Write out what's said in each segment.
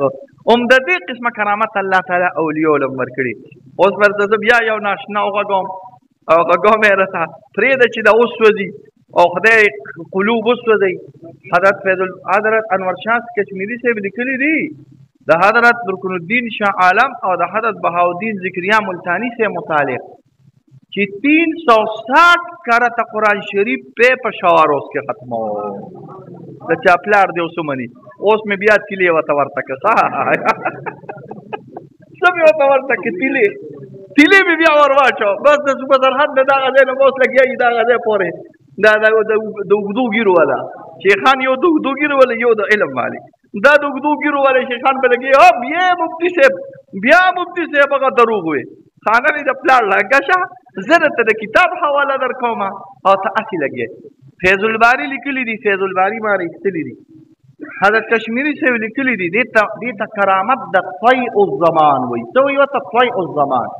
هم د دې قسمه کرامت الله تعالی اولیو لم ورکړي اوس ورته زه بیا یو ناشنا وغږوم او غږوم یې راته پرېږده چې دا وسوځي او خدای قلوب وسوځي حضرت فیض حضرت انور شاه کشمیري صاحب لیکلي دي د حضرت برکن الدین شاه عالم او د حضرت بهاءالدین ذکریا ملتانی سره متعلق چی تین سو ساټ کره ته قرآن شریف پی په شواروس کې ختمو د چا پلار دی اوسو منی اوس می بیا تیلی وته ورته که سم یو ته ورته کې تیلی تیلی می بیا ور واچو بس د صوبه سرحد نه دا غځې نه اوس لګیږي دا غځې پورې دا د وګدو ګیرو والا شیخان یو د وګدو ګیرو والا یو د علم مالک دا د اوږدو ګیرو والي شیشان به لګي او بیا مفتي صاحب بیا مفتي صاحب هغه دروغ وي ښاغلی د پلار لږه شه زه درته د کتاب حواله در کوم او ته هسې لګې فیض الباري لیکلي دي فیض الباري ما راایستلي دي حضرت کشمیری صاحب لیکلي دي دې ته دې ته کرامت د طیع الزمان وایي څه وایي ورته طیع الزمان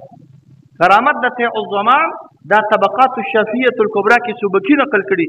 کرامت د طیع الزمان دا طبقات الشافیه الکبرا کې سبکي نقل کړي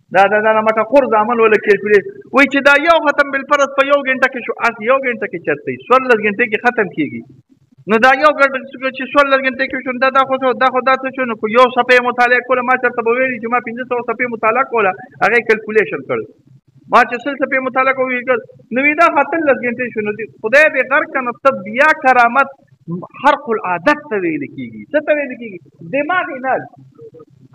دا دا دا مټه خور زامن ولا کیلکولې وای چې دا یو ختم بل فرض په یو غنټه کې شو اس یو غنټه کې چرته 16 غنټه کې ختم کیږي نو دا یو غنټه چې 16 غنټه کې شو دا دا خو دا خو دا څه شو نو یو صفه مطالعه کوله ما چرته به ویلي چې ما 1500 صفه مطالعه کوله هغه کیلکولیشن کړ ما چې سل صفه مطالعه کوي نو دا ختم لږ غنټه شو نو خدای به غر کنه طب بیا کرامت حرق العادت ته ویل کیږي څه ته ویل کیږي دماغي نل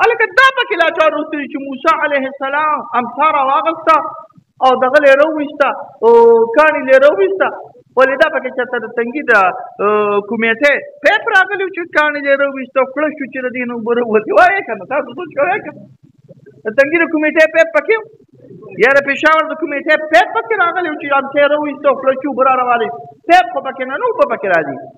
الکه دا پکې لا چا روتي چې موسی عليه السلام امسار واغستا او دغه له رويستا او کاني له رويستا ولې دا پکې چې تر تنګي دا کمیټه په پراغلی چې کاني له رويستا کله شو چې دین وبره وتی وای کنه تاسو څه کوی کنه تنګي د کمیټه په پکې یاره پېښور د کمیټه په پکې راغلی چې امسار رويستا کله شو بره راوالي په پکې نه نو په پکې راځي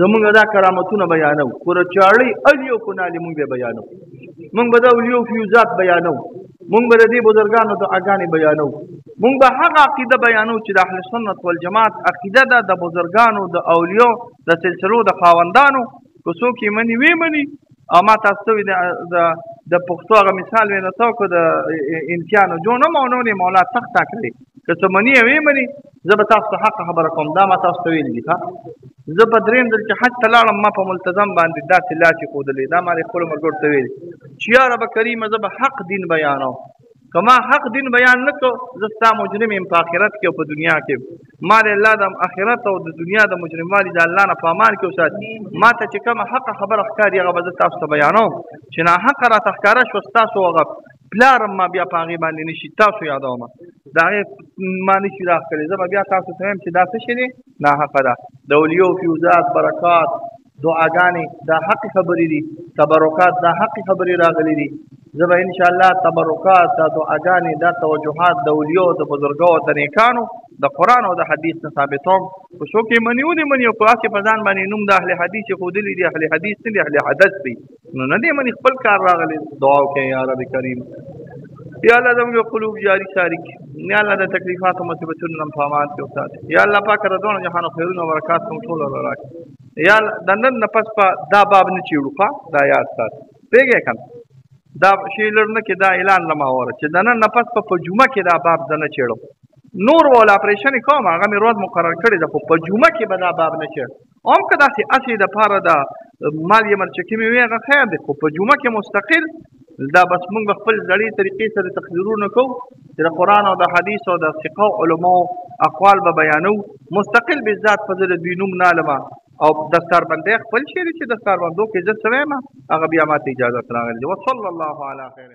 زمونږ دا کرامتونه بیانو خو د چاړۍ الیو کنالې مونږ به بیانو مونږ به د اولیو فیوزات بیانو مونږ به د دې بزرګانو دعاګانې بیانو مونږ به هغه عقیده بیانو چې د اهل سنت والجماعت عقیده ده د بزرګانو د اولیو د سلسلو د خاوندانو که څوک یې مني ویې مني او ما تاسو ته د د د پښتو هغه مثال وې نه څوک د امتحان جو نه مونو نه مولا تخت کړی که څه منی وی منی زه به تاسو حق خبر کوم دا ما تاسو ته ویل دي ها زه په دریم دل چې حج تلاړم ما په ملتزم باندې داسې لاسې خودلې دا ما خپل مرګ ته ویل چې یا رب کریم زه به حق دین بیانو کما حق دین بیان نکو زستا مجرم ام په آخرت کې او په دنیا کې مال الله د آخرت او د دنیا د مجرموالي د الله نه پامان کې وساتي ما ته چې کوم حق خبره ښکاري هغه به تاسو ته بیانوم چې نه حق را تخکاره شو تاسو هغه پلارم ما بیا پاغي باندې نشي تاسو یادوم دا ما نشي راخلې زه بیا تاسو ته هم چې دا څه شي نه حق ده د اولیو فیوزات برکات دعاګانې دا حق خبرې دي تبرکات دا حق خبرې راغلي دي زه به ان شاء الله تبرکات دا دعاګانې دا توجهات د اولیو د بزرګو د نیکانو د قران او د حدیث نه ثابتوم خو څوک یې مني ونې مني او خاص په ځان باندې نوم د اهل حدیث خو دلی دی اهل حدیث نه دی اهل حدث دی نو نه دی مني خپل کار راغلی دعا وکړئ یا رب کریم یا الله زموږ قلوب جاری ساری کی یا الله د تکلیفات او مصیبتونو نه په امان کې وساتي یا الله پاک رضوان جهان خیرونه او برکات کوم ټول راکړي یا د نن نه پس په دا باب نه چیړو ښه دا یاد سات پیږی کن دا شی لرنه کې دا اعلان لما وره چې د نن نه پس په جمعه کې دا باب د نه چیړو نور ولا اپریشن کوم هغه مې روز مقرر کړی دا په جمعه کې به دا باب نه چیړ هم که داسې اصلي د پاره دا مال یې مرچکې مې وي هغه خیر دی خو په جمعه کې مستقل دا بس موږ په خپل ځړې طریقې سره تقریرونه کوو چې د قرآن او د حدیث او د فقه او علماو اقوال به بیانو مستقل به ذات په ځل دوی نوم نه علمه او دستاربندې خپل شعر چې دستاربندو کې زه سویم هغه بیا ماته اجازه راغلی وصلی الله علی خیر